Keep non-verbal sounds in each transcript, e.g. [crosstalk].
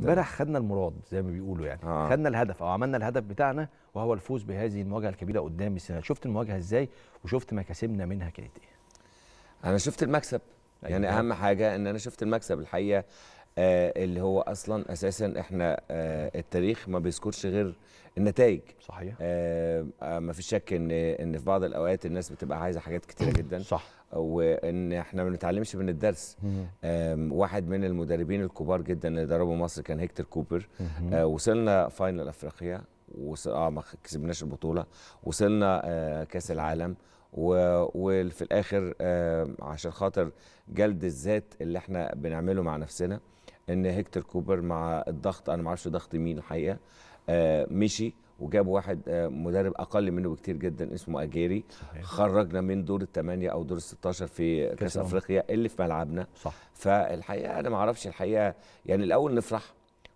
امبارح خدنا المراد زي ما بيقولوا يعني. آه. خدنا الهدف أو عملنا الهدف بتاعنا وهو الفوز بهذه المواجهة الكبيرة قدام السنغال شفت المواجهة إزاي؟ وشفت مكاسبنا منها كانت إيه. أنا شفت المكسب. يعني أيوة. أهم حاجة إن أنا شفت المكسب الحقيقة. اللي هو أصلا أساسا إحنا آه التاريخ ما بيذكرش غير النتائج. صحيح. آه آه ما فيش شك إن إن في بعض الأوقات الناس بتبقى عايزة حاجات كتيرة جدا. [coughs] صح. وإن إحنا ما بنتعلمش من الدرس. واحد من المدربين الكبار جدا اللي دربوا مصر كان هيكتور كوبر. آه وصلنا final أفريقيا. آه ما كسبناش البطولة. وصلنا آه كأس العالم. وفي الآخر آه عشان خاطر جلد الذات اللي إحنا بنعمله مع نفسنا. إن هيكتور كوبر مع الضغط أنا ما أعرفش ضغط مين الحقيقة آه مشي وجابوا واحد آه مدرب أقل منه بكتير جدا اسمه أجيري صحيح. خرجنا من دور الثمانيه أو دور ال 16 في كأس الأمم. أفريقيا اللي في ملعبنا صح فالحقيقة أنا ما أعرفش الحقيقة يعني الأول نفرح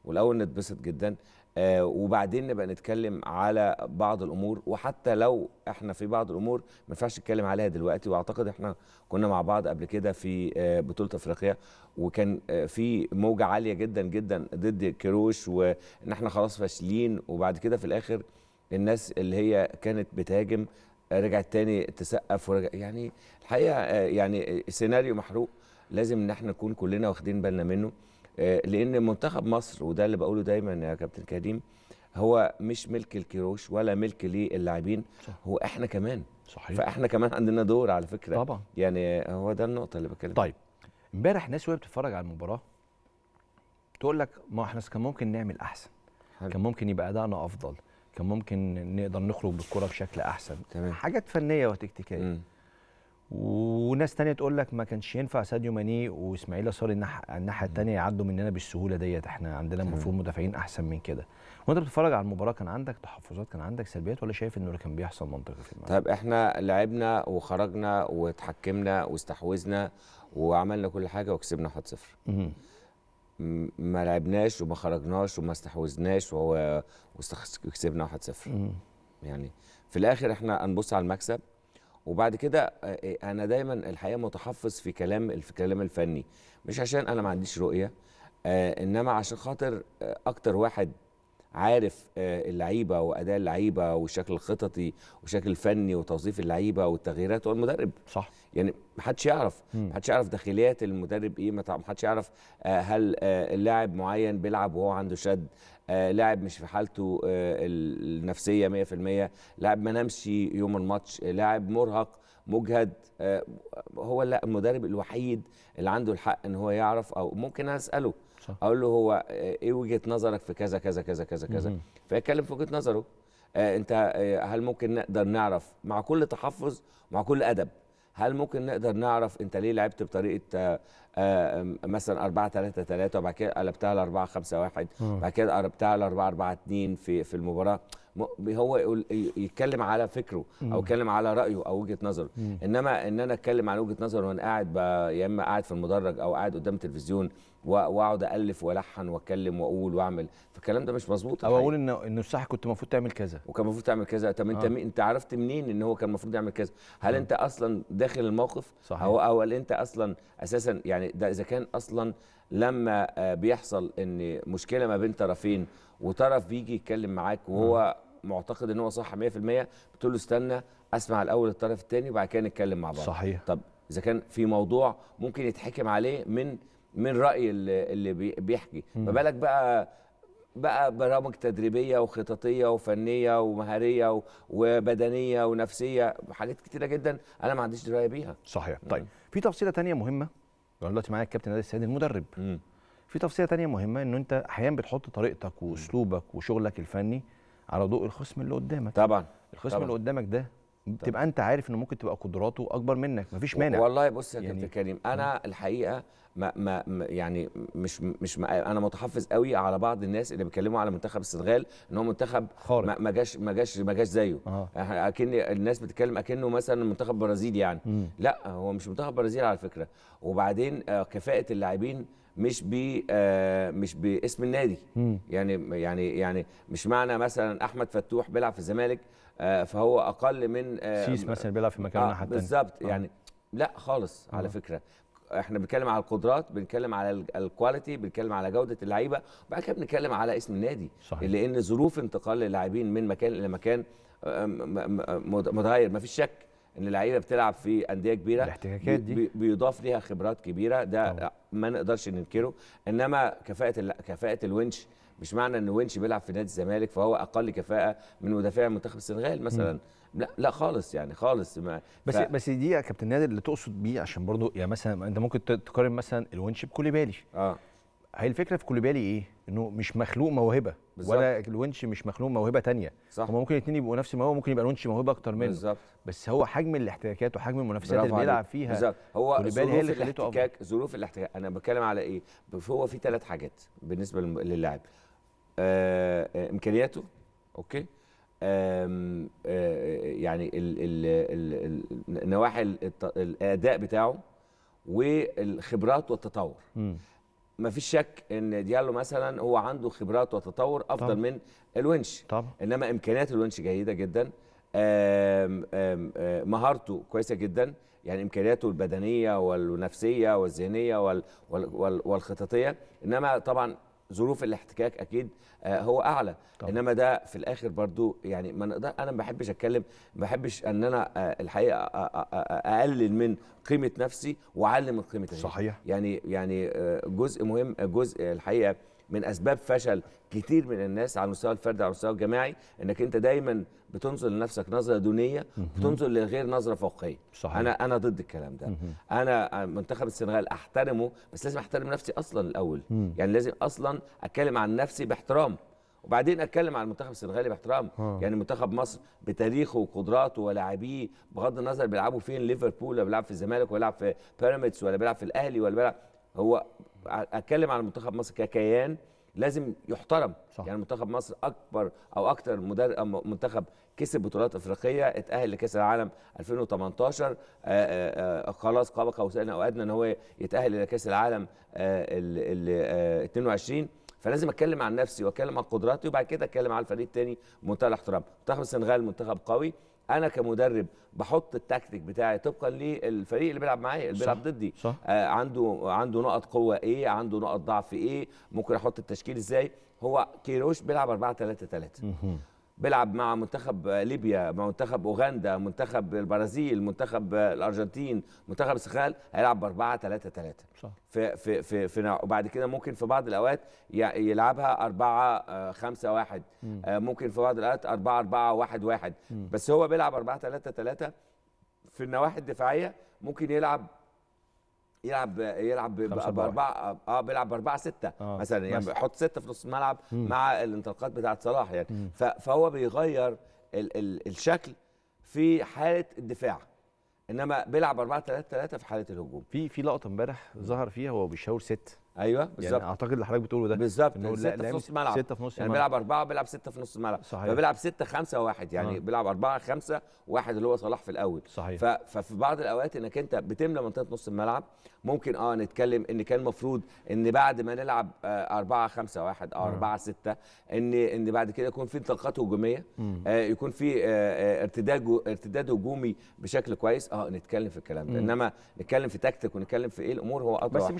والأول نتبسط جدا وبعدين نبقى نتكلم على بعض الأمور وحتى لو إحنا في بعض الأمور ما ينفعش نتكلم عليها دلوقتي. وأعتقد إحنا كنا مع بعض قبل كده في آه بطولة أفريقيا وكان آه في موجة عالية جدا جدا ضد كيروش وإن إحنا خلاص فاشلين. وبعد كده في الآخر الناس اللي هي كانت بتهاجم آه، رجعت تاني تسقف ورجع يعني الحقيقة آه، يعني سيناريو محروق لازم إن إحنا نكون كلنا واخدين بالنا منه. آه، لأن منتخب مصر وده اللي بقوله دايما يا كابتن كريم هو مش ملك الكيروش ولا ملك للاعبين. هو إحنا كمان. صحيح. فإحنا كمان عندنا دور على فكرة. طبعا. يعني هو ده النقطة اللي بتكلم طيب امبارح ناس وهي بتتفرج على المباراة تقول لك ما إحنا كان ممكن نعمل أحسن. حلو. كان ممكن يبقى أدائنا أفضل. كان ممكن نقدر نخرج بالكرة بشكل أحسن. تمام. حاجات فنية وتكتيكيه. وناس تانية تقول لك ما كانش ينفع ساديو ماني وإسماعيل يسار الناحية التانية يعدوا مننا بالسهولة ديت. إحنا عندنا. المفروض مدافعين أحسن من كده. وأنت بتتفرج على المباراة كان عندك تحفظات كان عندك سلبيات ولا شايف إنه كان بيحصل منطقي في الملعب؟ طيب إحنا لعبنا وخرجنا واتحكمنا واستحوذنا وعملنا كل حاجة وكسبنا 1-0 مهم. م- ما لعبناش وما خرجناش وما استحوذناش وكسبنا 1-0 مهم. يعني في الآخر إحنا هنبص على المكسب. وبعد كده آه، آه، أنا دايما الحقيقة متحفظ في كلام في الكلام الفني. مش عشان أنا ما عنديش رؤية آه إنما عشان خاطر أكتر واحد عارف آه اللعيبة وأداء اللعيبة والشكل الخططي والشكل الفني وتوظيف اللعيبة والتغييرات هو المدرب صح. يعني محدش يعرف مم. محدش يعرف داخليات المدرب إيه متع- محدش يعرف آه، هل آه، اللاعب معين بيلعب وهو عنده شد لاعب مش في حالته ال- النفسية 100% لاعب ما نامش يوم الماتش لاعب مرهق مجهد هو لا المدرب الوحيد اللي عنده الحق إن هو يعرف أو ممكن أسأله. صح. أقول له هو آه، إيه وجهة نظرك في كذا كذا كذا كذا كذا. فيتكلم في وجهة نظره آه، انت آه، هل ممكن نقدر نعرف مع كل تحفظ مع كل ادب هل ممكن نقدر نعرف انت ليه لعبت بطريقة آه، آه، مثلا 4 3 3 وبعد كده قلبتها ل 4 5 1 مم. بعد كده قلبتها ل 4 4 2 في في المباراة هو يقول يتكلم على فكره أو يتكلم على رأيه أو وجهة نظره. مم. إنما إن أنا أتكلم عن وجهة نظره وأنا قاعد يا إما قاعد في المدرج أو قاعد قدام التلفزيون وأقعد الف وألحن وأتكلم وأقول وأعمل فالكلام ده مش مظبوط. أو. أقول انه انه الصح كنت المفروض تعمل كذا. وكان المفروض تعمل كذا. طب أنت آه. أنت عرفت منين إن هو كان المفروض يعمل كذا؟ هل أنت أصلا داخل الموقف؟ صحيح. أو أو هل أنت أصلا أساسا يعني ده إذا كان أصلا لما آه، بيحصل إن مشكلة ما بين طرفين وطرف بيجي يتكلم معاك وهو معتقد إن هو صح 100% بتقول له استنى أسمع الأول الطرف الثاني وبعد كده نتكلم مع بعض. صحيح. طب إذا كان في موضوع ممكن يتحكم عليه من من رأي اللي, اللي بي- بيحكي. ما بالك بقى بقى برامج تدريبية وخططية وفنية ومهارية وبدنية ونفسية حاجات كتيرة جدا أنا ما عنديش درايه بيها. صحيح. طيب في تفصيلة تانية مهمة. أنا دلوقتي معايا الكابتن نادي السيد المدرب. مم. في تفصيلة تانية مهمة إنه أنت أحيانا بتحط طريقتك وأسلوبك وشغلك الفني على ضوء الخصم اللي قدامك طبعا الخصم طبعاً. اللي قدامك ده بتبقى انت عارف انه ممكن تبقى قدراته اكبر منك مفيش مانع. والله بص يا يعني- كابتن كريم أنا الحقيقة ما ما يعني مش مش ما أنا متحفظ قوي على بعض الناس اللي بيتكلموا على منتخب السنغال إن هو منتخب خارق. ما ما جاش ما جاش ما جاش زيه. إحنا أكن الناس بتتكلم أكنه مثلا منتخب برازيل يعني. مم. لا هو مش منتخب برازيل على فكرة. وبعدين آه، كفاءة اللاعبين مش ب آه، مش باسم النادي. مم. يعني يعني يعني مش معنى مثلا أحمد فتوح بيلعب في الزمالك آه، فهو أقل من آه، سيس مثلا بيلعب في مكان آه بالظبط آه. يعني لا خالص على آه. فكرة إحنا بنتكلم على القدرات بنتكلم على ال- ال quality بنتكلم على جودة اللعيبة وبعد كده بنتكلم على اسم النادي صحيح. لأن ظروف انتقال اللاعبين من مكان إلى مكان آه، متغير ما فيش شك إن اللعيبة بتلعب في أندية كبيرة الاحتكاكات دي. بي- بيضاف ليها خبرات كبيرة ده طبعا. ما نقدرش ننكره إنما كفاءة كفاءة الونش مش معنى إن ونش بيلعب في نادي الزمالك فهو أقل كفاءة من مدافع منتخب السنغال مثلا. لا لا خالص يعني خالص. ما بس ف- بس دي يا كابتن نادر اللي تقصد بيه عشان برضو يعني مثلا أنت ممكن تقارن مثلا الونش بكوليبالي. آه. هي الفكرة في كوليبالي إيه؟ إنه مش مخلوق موهبة بالظبط. ولا الونش مش مخلوق موهبة تانية. صح. هما ممكن الاثنين يبقوا نفس الموهبة ممكن يبقى الونش موهبة أكتر منه. بالظبط. بس هو حجم الاحتكاكات وحجم المنافسات اللي بيلعب. فيها بالظبط. هو ظروف. الاحتكاك ظروف الاحتكاك. أنا بتكلم على إيه؟ هو في ثلاث حاجات بالنسبة للاعب. آه آه، إمكانياته أوكي؟ آم، آه يعني ال ال ال ال النواحي الأداء بتاعه والخبرات والتطور. مم. ما فيش شك إن ديالو مثلا هو عنده خبرات وتطور أفضل طبعا. من الونش. طبعا. إنما إمكانيات الونش جيدة جدا. آم، آم، آم، مهارته كويسة جدا. يعني إمكانياته البدنية والنفسية والذهنية وال وال وال والخططية. إنما طبعا ظروف الاحتكاك أكيد آه، هو أعلى طبعا. إنما ده في الآخر برضو يعني ما أنا ما بحبش أتكلم ما بحبش إن أنا آه، الحقيقة أ- أقلل من قيمة نفسي وأعلم من قيمة. صحيح. يعني يعني آه، جزء مهم جزء الحقيقة من أسباب فشل كتير من الناس على المستوى الفردي على المستوى الجماعي إنك أنت دايما بتنظر لنفسك نظرة دونية بتنظر للغير نظرة فوقية. صحيح. أنا أنا ضد الكلام ده. أنا منتخب السنغال أحترمه بس لازم أحترم نفسي أصلا الأول. يعني لازم أصلا أتكلم عن نفسي باحترام. وبعدين أتكلم عن المنتخب السنغالي باحترام. آه. يعني منتخب مصر بتاريخه وقدراته ولاعبيه بغض النظر بيلعبوا فين ليفربول ولا بيلعب في الزمالك ولا بيلعب في بيراميدز ولا بيلعب في الأهلي ولا بيلعب هو أتكلم عن منتخب مصر ككيان لازم يحترم. صح. يعني منتخب مصر أكبر أو أكتر أو منتخب كسب بطولات إفريقية اتأهل لكأس العالم 2018 آآ آآ خلاص قاب قوسين أو أدنى إن هو يتأهل إلى كأس العالم ال ال آه، 22 فلازم أتكلم عن نفسي وأتكلم عن قدراتي وبعد كده أتكلم عن الفريق الثاني بمنتهى الاحترام. منتخب السنغال منتخب قوي. أنا كمدرب بحط التكتيك بتاعي طبقا للفريق اللي بيلعب معايا اللي بيلعب ضدي. آه عنده عنده نقط قوة إيه عنده نقط ضعف إيه ممكن أحط التشكيل إزاي هو كيروش بيلعب 4 3 3 مهم. بيلعب مع منتخب ليبيا مع منتخب أوغندا منتخب البرازيل منتخب الأرجنتين منتخب السنغال هيلعب ب 4 3 3 صح. في في في, في وبعد كده ممكن في بعض الأوقات يلعبها 4 5 1 ممكن في بعض الأوقات 4 4 1 1 بس هو بيلعب 4 3 3 في النواحي الدفاعية ممكن يلعب يلعب يلعب بأربعة آه بيلعب بأربعة ستة آه، مثلا يعني. بيحط سته في نص الملعب مع الانطلاقات بتاعت صلاح يعني. ف- فهو بيغير ال ال الشكل في حالة الدفاع إنما بيلعب 4 3 3 في حالة الهجوم. في في لقطة امبارح ظهر فيها وهو بيشاور ست. أيوه يعني بالظبط. أعتقد اللي حضرتك بتقوله ده بالظبط. إنه لا- في نص الملعب ستة في نص يعني الملعب. بيلعب أربعة بيلعب ستة في نص الملعب صحيح. فبيلعب ستة خمسة واحد يعني آه. بيلعب أربعة خمسة واحد اللي هو صلاح في الأول. صحيح. ففي بعض الأوقات إنك أنت بتملى منطقة نص الملعب ممكن أه نتكلم إن كان المفروض إن بعد ما نلعب آه، أربعة خمسة واحد أو أربعة ستة إن إن بعد كده يكون في انطلاقات هجومية آه يكون في آه، آه، ارتداد ارتداد هجومي بشكل كويس. أه نتكلم في الكلام ده. إنما نتكلم في تكتيك ونتكلم في إيه الأمور هو أطول بس